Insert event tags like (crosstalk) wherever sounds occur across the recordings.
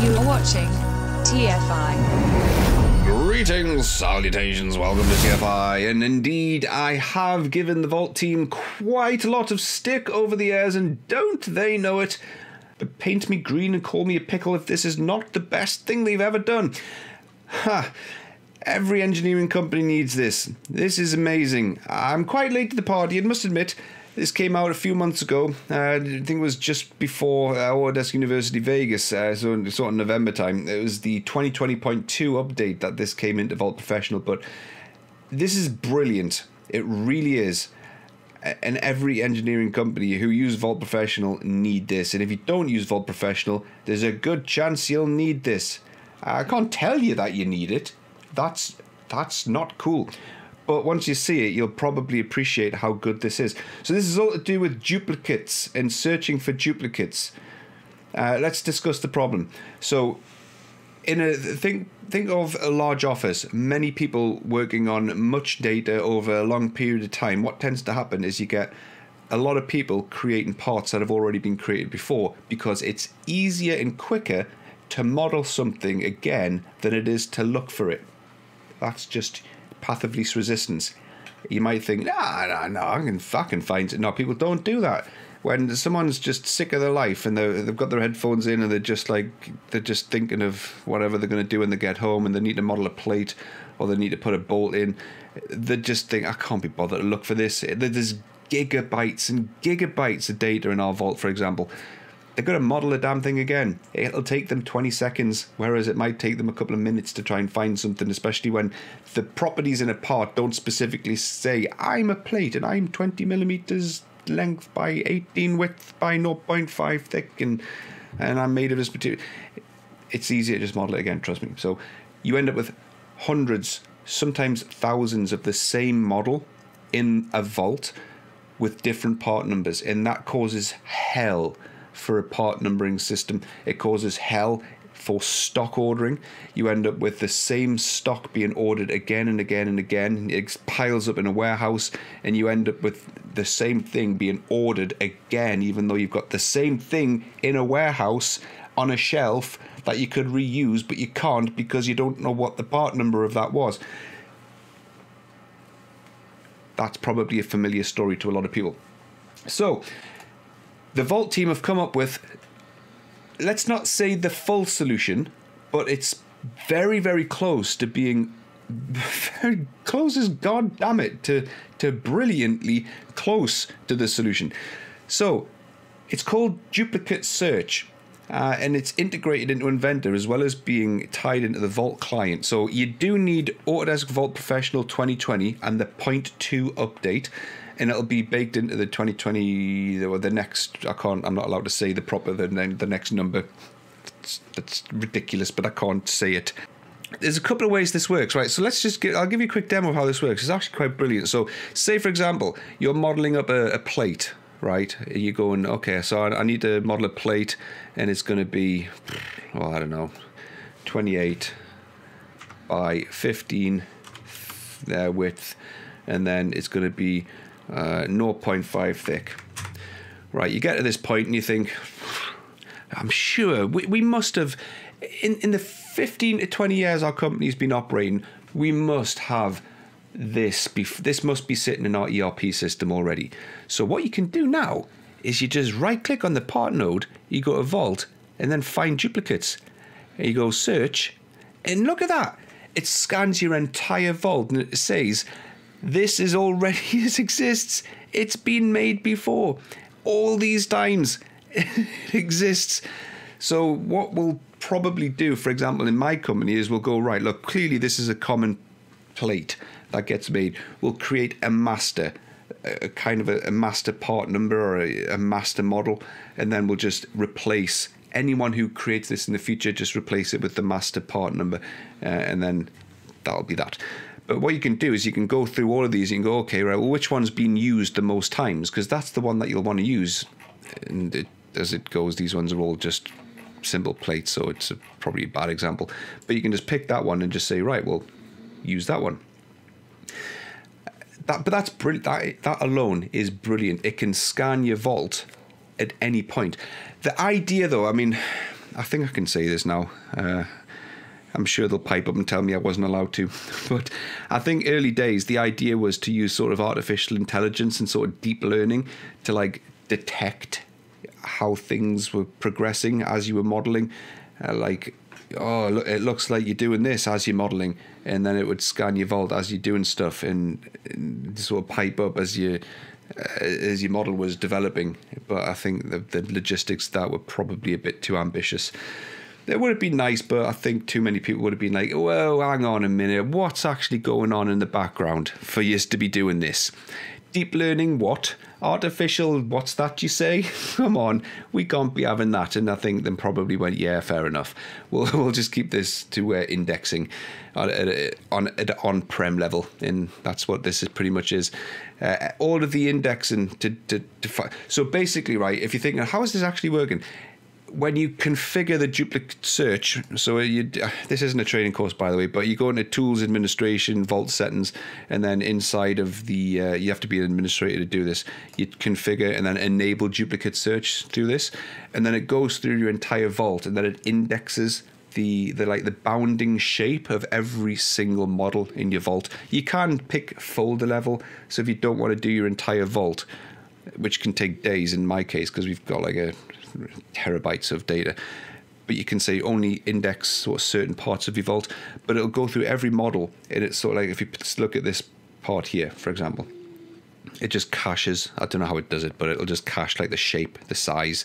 You are watching TFI. Greetings, salutations, welcome to TFI, and indeed, I have given the Vault team quite a lot of stick over the years, and don't they know it? But paint me green and call me a pickle if this is not the best thing they've ever done. Ha! Every engineering company needs this. This is amazing. I'm quite late to the party, I must admit. This came out a few months ago. Uh, I think it was just before Autodesk University Vegas, uh, so sort of November time. It was the 2020.2 update that this came into Vault Professional, but this is brilliant. It really is. And every engineering company who use Vault Professional need this. And if you don't use Vault Professional, there's a good chance you'll need this. I can't tell you that you need it. That's that's not cool. But once you see it, you'll probably appreciate how good this is. So this is all to do with duplicates and searching for duplicates. Uh, let's discuss the problem. So, in a think think of a large office, many people working on much data over a long period of time. What tends to happen is you get a lot of people creating parts that have already been created before because it's easier and quicker to model something again than it is to look for it. That's just path of least resistance. You might think, nah, nah, no, I can fucking find it. No, people don't do that. When someone's just sick of their life and they've got their headphones in and they're just like, they're just thinking of whatever they're going to do when they get home and they need to model a plate or they need to put a bolt in, they just think, I can't be bothered to look for this. There's gigabytes and gigabytes of data in our vault, for example they're going to model a damn thing again. It'll take them 20 seconds, whereas it might take them a couple of minutes to try and find something, especially when the properties in a part don't specifically say, I'm a plate and I'm 20 millimeters length by 18 width by 0.5 thick and, and I'm made of this material. It's easier to just model it again, trust me. So you end up with hundreds, sometimes thousands of the same model in a vault with different part numbers, and that causes hell for a part numbering system. It causes hell for stock ordering. You end up with the same stock being ordered again and again and again. It piles up in a warehouse, and you end up with the same thing being ordered again, even though you've got the same thing in a warehouse on a shelf that you could reuse, but you can't because you don't know what the part number of that was. That's probably a familiar story to a lot of people. So, the Vault team have come up with, let's not say the full solution, but it's very, very close to being (laughs) very close as god damn it to to brilliantly close to the solution. So it's called duplicate search. Uh, and it's integrated into Inventor as well as being tied into the Vault client. So you do need Autodesk Vault Professional 2020 and the Point 2 update and it'll be baked into the 2020 or the next. I can't. I'm not allowed to say the proper the the next number. That's, ridiculous, but I can't say it. There's a couple of ways this works, right? So let's just get. I'll give you a quick demo of how this works. It's actually quite brilliant. So, say for example, you're modeling up a, a plate, right? You're going, okay, so I, I need to model a plate, and it's going to be, well, I don't know, 28 by 15 uh, width, and then it's going to be uh, 0.5 thick. Right, you get to this point and you think, I'm sure we, we must have, in, in the 15 to 20 years our company's been operating, we must have this, be, this must be sitting in our ERP system already. So what you can do now is you just right click on the part node, you go to Vault, and then find duplicates. And you go search, and look at that. It scans your entire vault and it says this is already, (laughs) this exists. It's been made before. All these times (laughs) it exists. So, what we'll probably do, for example, in my company, is we'll go, right, look, clearly this is a common plate that gets made. We'll create a master, a kind of a, a master part number or a, a master model, and then we'll just replace anyone who creates this in the future, just replace it with the master part number, uh, and then that'll be that. But what you can do is you can go through all of these and go, okay, right, well, which one's been used the most times? Because that's the one that you'll want to use. And it, as it goes, these ones are all just simple plates, so it's a, probably a bad example. But you can just pick that one and just say, right, well, use that one. That, but that's brilliant. That, that alone is brilliant. It can scan your vault at any point. The idea, though, I mean, I think I can say this now. Uh, I'm sure they'll pipe up and tell me I wasn't allowed to. (laughs) But I think early days, the idea was to use sort of artificial intelligence and sort of deep learning to like detect how things were progressing as you were modeling. Uh, like, oh, it looks like you're doing this as you're modeling. And then it would scan your vault as you're doing stuff and, and sort of pipe up as you. Uh, as your model was developing, but I think the, the logistics that were probably a bit too ambitious it would have been nice, but I think too many people would have been like, well, hang on a minute, what's actually going on in the background for you to be doing this? Deep learning, what? Artificial, what's that you say? (laughs) Come on, we can't be having that. And I think then probably went, yeah, fair enough. (laughs) We'll, we'll just keep this to uh, indexing on, at, on, at on prem level. And that's what this is pretty much is. Uh, all of the indexing to, to, to, so basically, right, if you're thinking, how is this actually working? When you configure the duplicate search, so you this isn't a training course by the way, but you go into Tools Administration, Vault Settings, and then inside of the uh, you have to be an administrator to do this. You configure and then enable duplicate search through this, and then it goes through your entire vault, and then it indexes the the like the bounding shape of every single model in your vault. You can pick folder level, so if you don't want to do your entire vault, which can take days in my case because we've got like a terabytes of data. But you can say only index sort of certain parts of your vault, but it'll go through every model. And it's sort of like if you look at this part here, for example, it just caches. I don't know how it does it, but it'll just cache like the shape, the size,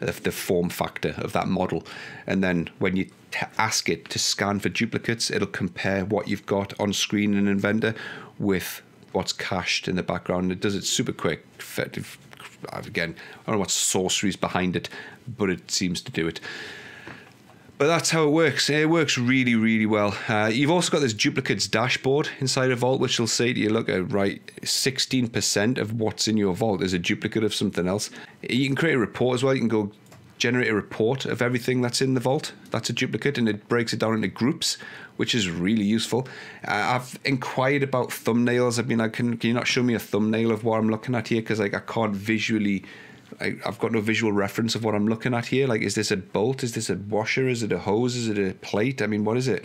the, form factor of that model. And then when you ask it to scan for duplicates, it'll compare what you've got on screen in Inventor with what's cached in the background. It does it super quick, again, I don't know what sorcery is behind it, but it seems to do it. But that's how it works. It works really, really well. Uh, you've also got this duplicates dashboard inside a vault, which will say to you, look, at uh, right, 16% of what's in your vault is a duplicate of something else. You can create a report as well. You can go generate a report of everything that's in the vault. That's a duplicate, and it breaks it down into groups, which is really useful. Uh, I've inquired about thumbnails. I've been like, can, can you not show me a thumbnail of what I'm looking at here? Because like I can't visually. I, I've got no visual reference of what I'm looking at here. Like, is this a bolt? Is this a washer? Is it a hose? Is it a plate? I mean, what is it?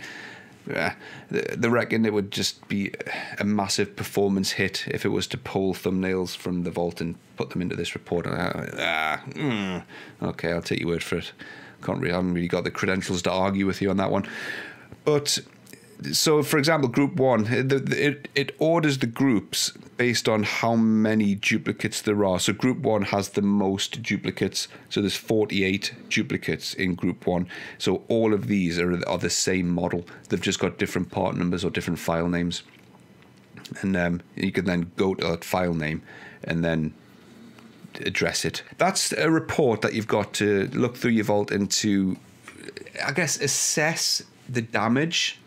Yeah, they reckon it would just be a massive performance hit if it was to pull thumbnails from the vault and put them into this report. Ah, mm, okay, I'll take your word for it. Can't really, I haven't really got the credentials to argue with you on that one. But so, for example, group one, it, it orders the groups based on how many duplicates there are. So, group one has the most duplicates. So, there's 48 duplicates in group one. So, all of these are, are the same model. They've just got different part numbers or different file names. And um, you can then go to that file name and then address it. That's a report that you've got to look through your vault and to, I guess, assess the damage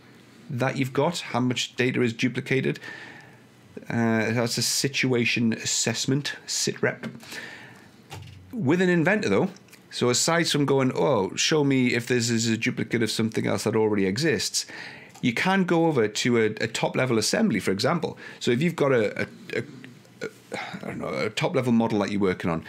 that you've got, how much data is duplicated. Uh, that's a situation assessment, SITREP. With an inventor, though, so aside from going, oh, show me if this is a duplicate of something else that already exists, you can go over to a, a top level assembly, for example. So if you've got a, a, a, a I don't know, a top level model that you're working on,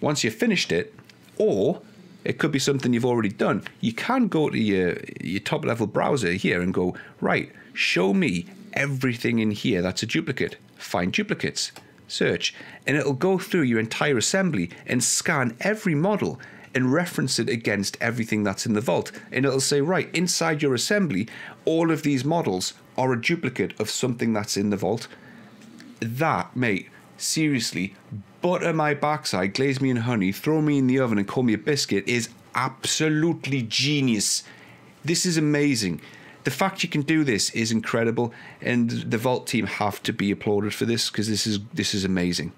once you've finished it, or it could be something you've already done. You can go to your, your top level browser here and go, right, show me everything in here that's a duplicate. Find duplicates, search, and it'll go through your entire assembly and scan every model and reference it against everything that's in the vault. And it'll say, right, inside your assembly, all of these models are a duplicate of something that's in the vault. That, mate, seriously butter my backside, glaze me in honey, throw me in the oven, and call me a biscuit is absolutely genius. This is amazing. The fact you can do this is incredible, and the Vault team have to be applauded for this because this is this is amazing.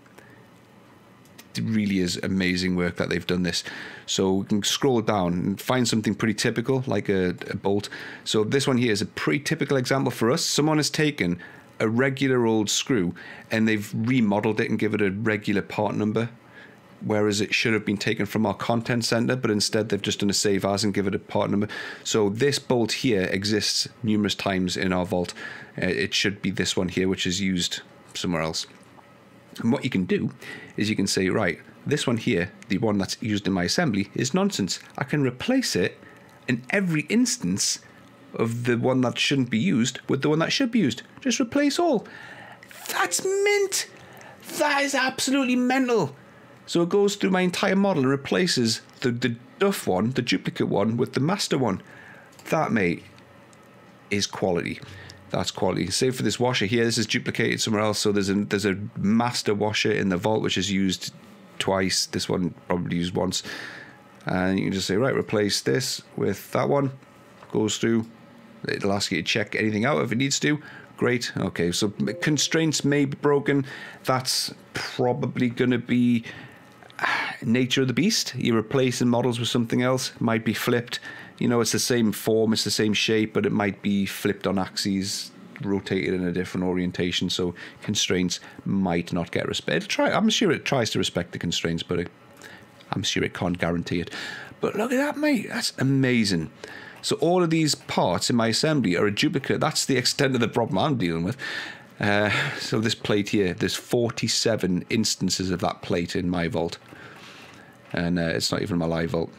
It really is amazing work that they've done this. So we can scroll down and find something pretty typical, like a, a bolt. So this one here is a pretty typical example for us. Someone has taken a regular old screw and they've remodeled it and give it a regular part number whereas it should have been taken from our content center but instead they've just done a save as and give it a part number. So this bolt here exists numerous times in our vault. Uh, it should be this one here which is used somewhere else. And what you can do is you can say, right, this one here, the one that's used in my assembly, is nonsense. I can replace it in every instance of the one that shouldn't be used with the one that should be used. Just replace all. That's mint. That is absolutely mental. So it goes through my entire model and replaces the, the duff one, the duplicate one, with the master one. That, mate, is quality. That's quality. Save for this washer here. This is duplicated somewhere else. So there's a there's a master washer in the vault which is used twice. This one probably used once. And you can just say, right, replace this with that one. Goes through. It'll ask you to check anything out if it needs to. Great. Okay, so constraints may be broken. That's probably going to be (sighs) nature of the beast. You're replacing models with something else. Might be flipped. You know, it's the same form, it's the same shape, but it might be flipped on axes, rotated in a different orientation. So constraints might not get respect. Try. I'm sure it tries to respect the constraints, but it, I'm sure it can't guarantee it. But look at that, mate. That's amazing. So all of these parts in my assembly are a duplicate. That's the extent of the problem I'm dealing with. Uh, so this plate here, there's 47 instances of that plate in my vault. And uh, it's not even my live vault.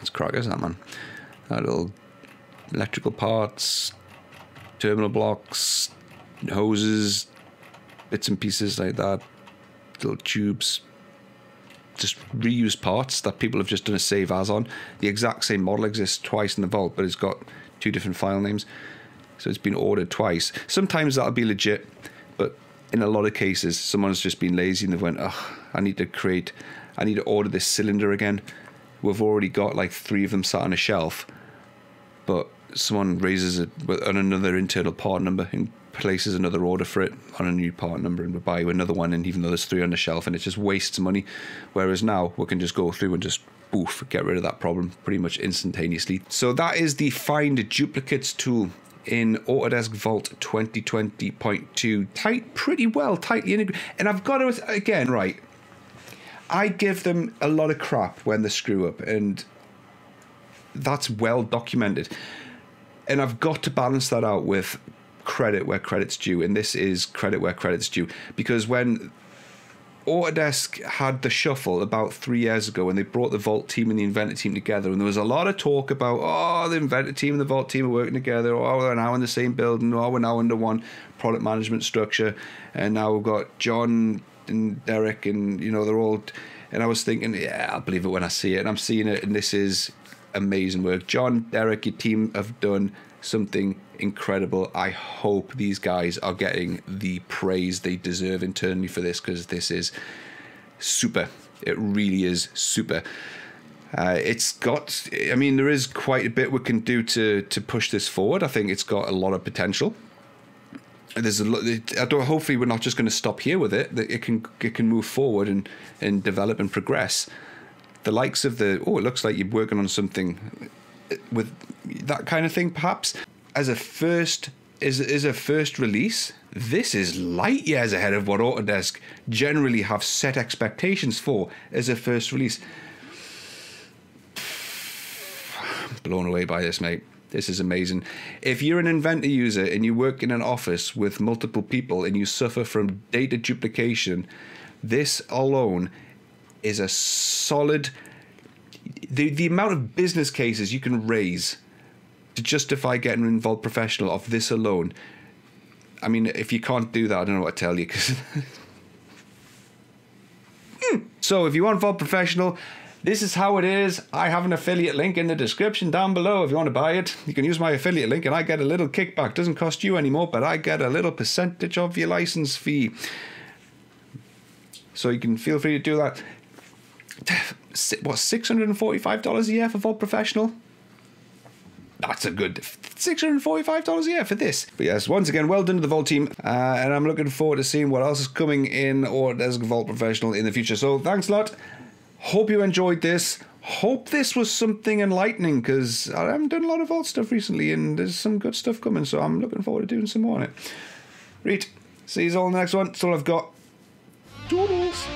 It's crackers, that man. That little electrical parts, terminal blocks, hoses, bits and pieces like that, little tubes, just reused parts that people have just done a save as on. The exact same model exists twice in the vault, but it's got two different file names. So it's been ordered twice. Sometimes that'll be legit, but in a lot of cases, someone's just been lazy and they've went, oh, I need to create, I need to order this cylinder again. We've already got like three of them sat on a shelf, but someone raises it on another internal part number and places another order for it on a new part number and we buy you another one and even though there's three on the shelf and it just wastes money. Whereas now we can just go through and just boof get rid of that problem pretty much instantaneously. So that is the find duplicates tool in Autodesk Vault 2020.2 tight pretty well tightly integrated and I've got to again right I give them a lot of crap when they screw up and that's well documented and I've got to balance that out with credit where credit's due, and this is credit where credit's due. Because when Autodesk had the shuffle about three years ago when they brought the Vault team and the Inventor team together, and there was a lot of talk about, oh, the Inventor team and the Vault team are working together, oh, we're now in the same building, oh, we're now under one product management structure, and now we've got John and Derek, and you know, they're all. And I was thinking, yeah, I'll believe it when I see it, and I'm seeing it, and this is amazing work. John, Derek, your team have done something incredible. I hope these guys are getting the praise they deserve internally for this because this is super. It really is super. Uh, it's got, I mean, there is quite a bit we can do to to push this forward. I think it's got a lot of potential. There's a lot. I don't. Hopefully, we're not just going to stop here with it. That it can it can move forward and and develop and progress. The likes of the oh, it looks like you're working on something uh, with that kind of thing, perhaps as a first is is a first release. This is light years ahead of what Autodesk generally have set expectations for as a first release. (sighs) Blown away by this, mate. This is amazing. If you're an Inventor user and you work in an office with multiple people and you suffer from data duplication, this alone is a solid the the amount of business cases you can raise to justify getting Vault Professional off this alone. I mean, if you can't do that, I don't know what to tell you. Cause (laughs) hmm. so, if you want Vault Professional, this is how it is. I have an affiliate link in the description down below. If you want to buy it, you can use my affiliate link, and I get a little kickback. Doesn't cost you anymore, but I get a little percentage of your license fee. So you can feel free to do that what six hundred and forty five dollars a year for Vault Professional. That's a good six hundred forty five dollars a year for this. But yes, once again, well done to the Vault team, uh, and I'm looking forward to seeing what else is coming in Autodesk Vault Professional in the future. So thanks a lot. Hope you enjoyed this. Hope this was something enlightening because I haven't done a lot of Vault stuff recently, and there's some good stuff coming. So I'm looking forward to doing some more on it. Read. See you all in the next one. That's all I've got. Doodles.